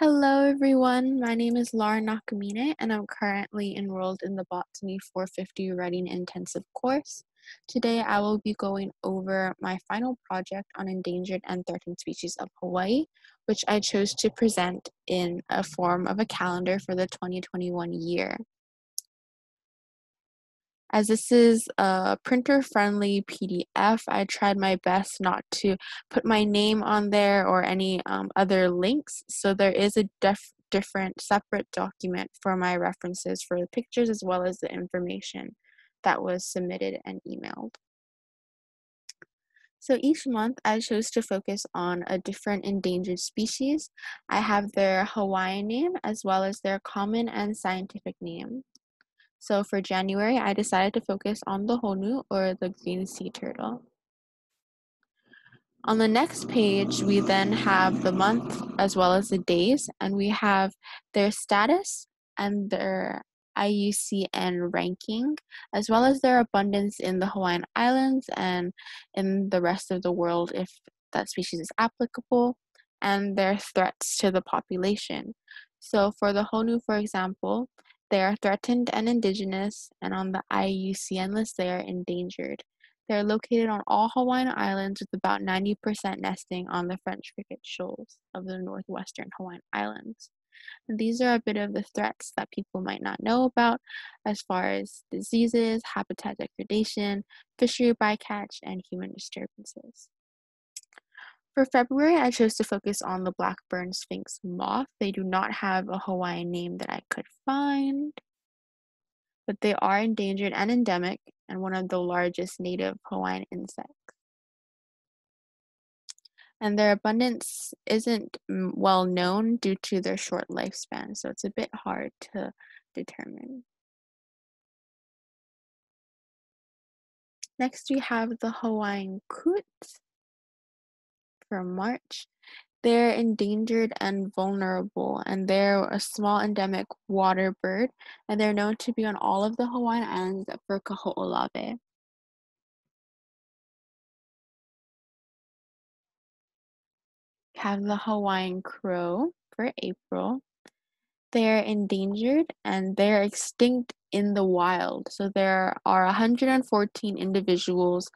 Hello, everyone. My name is Laura Nakamine, and I'm currently enrolled in the Botany 450 Writing Intensive course. Today, I will be going over my final project on endangered and threatened species of Hawaii, which I chose to present in a form of a calendar for the 2021 year. As this is a printer friendly PDF, I tried my best not to put my name on there or any um, other links. So there is a def- different separate document for my references for the pictures as well as the information that was submitted and emailed. So each month I chose to focus on a different endangered species. I have their Hawaiian name as well as their common and scientific name. So for January, I decided to focus on the honu or the green sea turtle. On the next page, we then have the month as well as the days, and we have their status and their IUCN ranking, as well as their abundance in the Hawaiian Islands and in the rest of the world if that species is applicable, and their threats to the population. So for the honu, for example, they are threatened and indigenous, and on the IUCN list, they are endangered. They are located on all Hawaiian Islands with about 90% nesting on the French Frigate shoals of the northwestern Hawaiian Islands. And these are a bit of the threats that people might not know about as far as diseases, habitat degradation, fishery bycatch, and human disturbances. For February, I chose to focus on the Blackburn's sphinx moth. They do not have a Hawaiian name that I could find, but they are endangered and endemic and one of the largest native Hawaiian insects. And their abundance isn't mm, well known due to their short lifespan, so it's a bit hard to determine. Next, we have the Hawaiian coot from March. They're endangered and vulnerable, and they're a small endemic water bird, and they're known to be on all of the Hawaiian Islands except for Kaho'olawe. Have the Hawaiian crow for April. They're endangered and they're extinct in the wild. So there are 114 individuals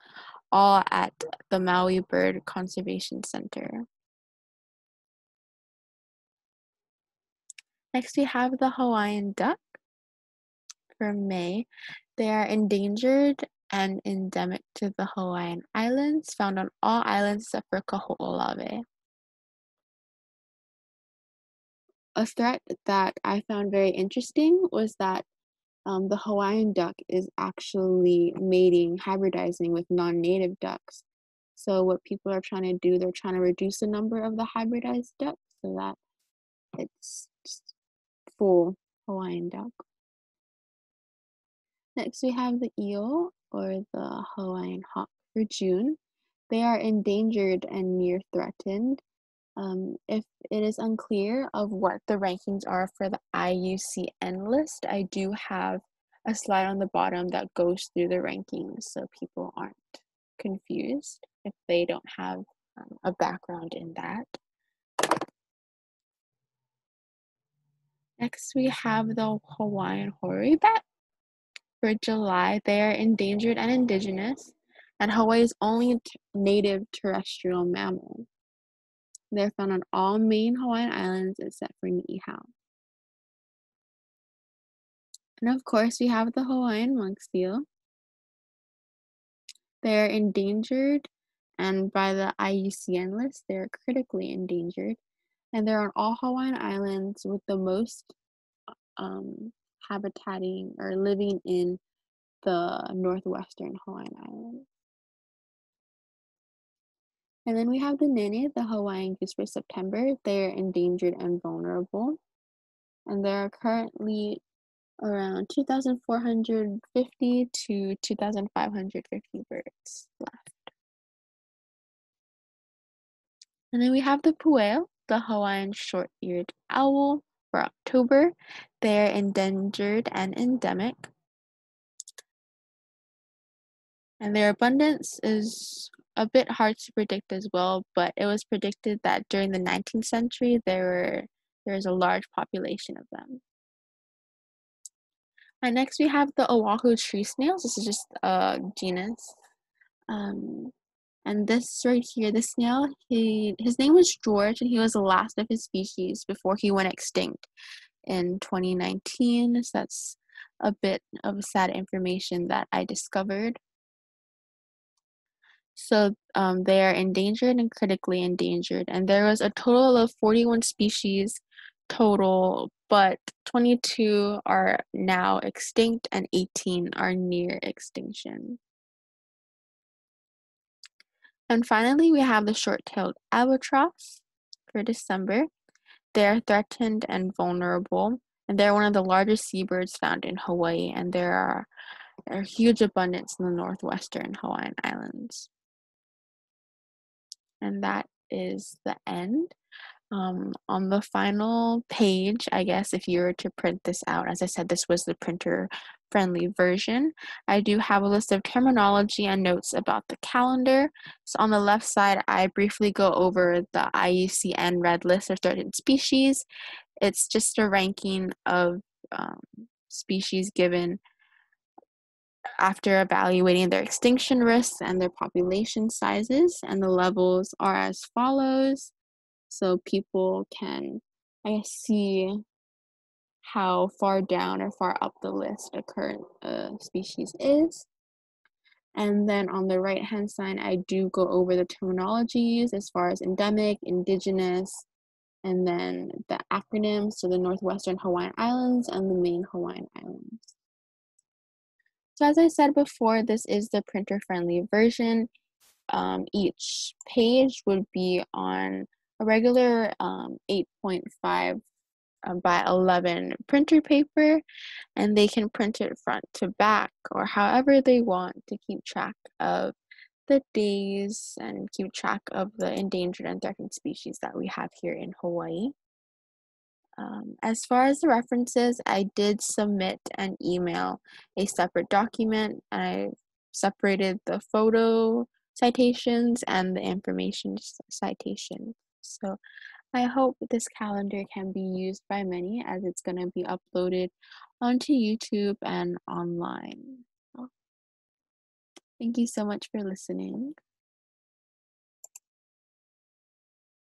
all at the Maui Bird Conservation Center. Next, we have the Hawaiian duck for May. They are endangered and endemic to the Hawaiian Islands, found on all islands except for Kaho'olawe. A threat that I found very interesting was that um, the Hawaiian duck is actually mating, hybridizing with non native ducks. So, what people are trying to do, they're trying to reduce the number of the hybridized ducks so that it's full Hawaiian duck. Next, we have the io or the Hawaiian hawk for June. They are endangered and near threatened. Um, if it is unclear of what the rankings are for the IUCN list, I do have a slide on the bottom that goes through the rankings so people aren't confused if they don't have um, a background in that. Next, we have the Hawaiian hoary bat. For July, they are endangered and indigenous, and Hawaii's only native terrestrial mammal. They're found on all main Hawaiian islands except for Niihau. And of course, we have the Hawaiian monk seal. They're endangered, and by the IUCN list, they're critically endangered. And they're on all Hawaiian islands with the most um, habitating or living in the northwestern Hawaiian Islands. And then we have the nene, the Hawaiian goose for September. They're endangered and vulnerable. And there are currently around 2,450 to 2,550 birds left. And then we have the pueo, the Hawaiian short-eared owl for October. They're endangered and endemic. And their abundance is a bit hard to predict as well, but it was predicted that during the 19th century there were there was a large population of them. And next we have the Oahu tree snails. This is just a genus. Um, and this right here, the snail, he his name was George, and he was the last of his species before he went extinct in 2019. So that's a bit of sad information that I discovered. So um, they are endangered and critically endangered, and there was a total of 41 species total, but 22 are now extinct and 18 are near extinction. And finally, we have the short-tailed albatross for December. They are threatened and vulnerable, and they're one of the largest seabirds found in Hawaii, and there are, a huge abundance in the northwestern Hawaiian Islands. And that is the end. Um, on the final page, I guess, if you were to print this out, as I said, this was the printer friendly version. I do have a list of terminology and notes about the calendar. So on the left side, I briefly go over the IUCN red list of threatened species. It's just a ranking of um, species given after evaluating their extinction risks and their population sizes, and the levels are as follows so people can I guess see how far down or far up the list a current uh, species is. And then on the right hand side, I do go over the terminologies as far as endemic, indigenous, and then the acronyms, so the Northwestern Hawaiian Islands and the main Hawaiian Islands. So as I said before, this is the printer friendly version. Um, each page would be on a regular um, 8.5 uh, by 11 printer paper and they can print it front to back or however they want to keep track of the days and keep track of the endangered and threatened species that we have here in Hawaii. Um, as far as the references, I did submit an email a separate document and I separated the photo citations and the information citations. So I hope this calendar can be used by many as it's going to be uploaded onto YouTube and online. Thank you so much for listening.